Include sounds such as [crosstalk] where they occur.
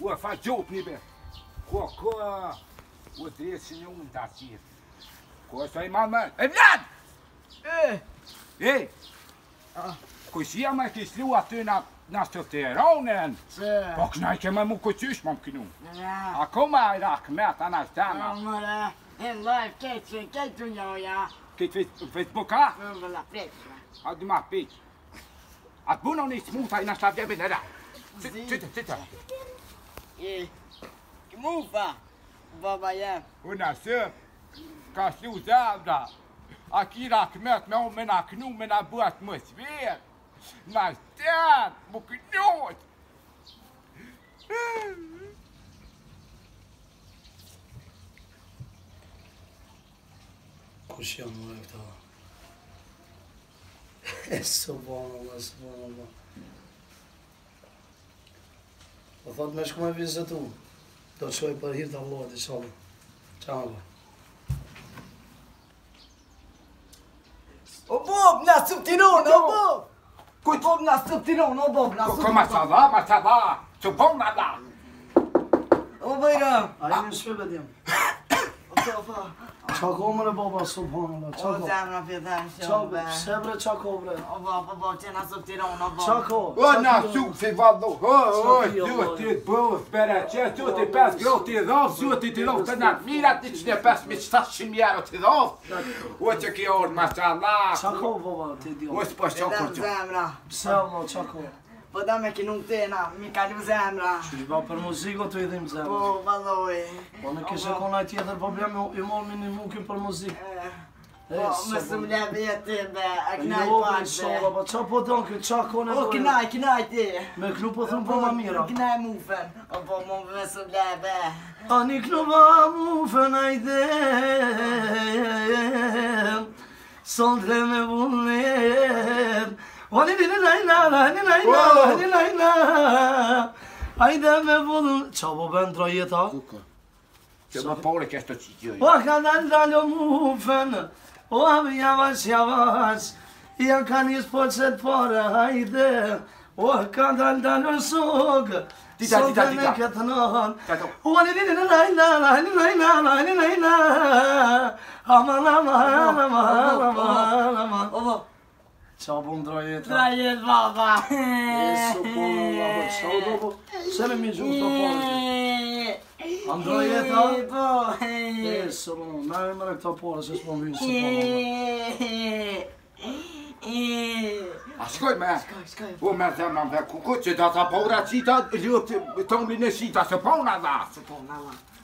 وفجوتني به كو كو mal, يوم تعسير كو سليمان مال ابلاد ايه ايه Ko siia ma ti na na mam ah, A i rak med att annars stanna. Ja, men det en que kitchen, kitchen jag ja. Kitchen Facebooka? Vela du ma pitch. Att bunna ni smuta i e muva, babaya. na boa atmosfera. Mas rahmet me men aknu tá? [laughs] É só bom, é só bom, é só bom. Dhe thot me shkume vizetu, do të shkoj për hirtë Allah, të shalë, që Allah. O bob, nga të në, o bob! Kujt bob, të në, o bob, na sëpë të në. Ma që ma sa va, që bob dha. O bëjra, a jemi në shpërbet jam. [coughs] O të, o të, o Qa komre, baba, subhanë Allah, qa komre? O, zemra, për dhe më shumë, be. Qa bre, qa bre. O, baba, baba, që nësë të tira unë, baba. Qa komre? O, na suqë, fi vado, o, o, o, o, o, të të bëllë, përre, që të të pes, gro, të të dhavë, që të të të në mirat, në që në pes, me qëta shimë jero, të dhavë. O, që ke orë, ma shalak. Qa komre, baba, të dhavë? O, s'pa qa komre, qa komre? Po da me kinu këtë e na, mi kalu zemra. Qështë ba për muziko të idhim zemra? Po, valoj. Po në kështë e kona tjetër, po me i morë minë i mukin për muziko. Eh, eh, po, së më po- le dhe jetë të ndë, e kënaj për të ndë. Po, po do në kënë, që ko në O, po- kënaj, kënaj ti. Me kënu po thëmë po më mira. Kënaj më O, po më më së më le dhe. A një kënu po më ufen, me Ajde me vullën... Qa po bën drojë ta? Kuka. Që ma pare që është të qiqjoj. O ka dal dalo mu fënë, o avë javash javash, ja ka një spoqet pare, hajde, o ka dal dalo sogë, Dita, dita, dita. Këtë nën. O në në në në në në në në në në në në Aman aman aman aman aman. Ciao buon Droietta. Droietta papà. Adesso buon lavoro. Ciao dopo. Sempre mi giusto fuori. Andraieta! Adesso buon. Ma mi metto a cuore se sono vinto. Ascoi me. O merda n-am avea cu cuce, dar s-a păurat și ta, eu te-am linăsit, s-a păunat la. S-a păunat la.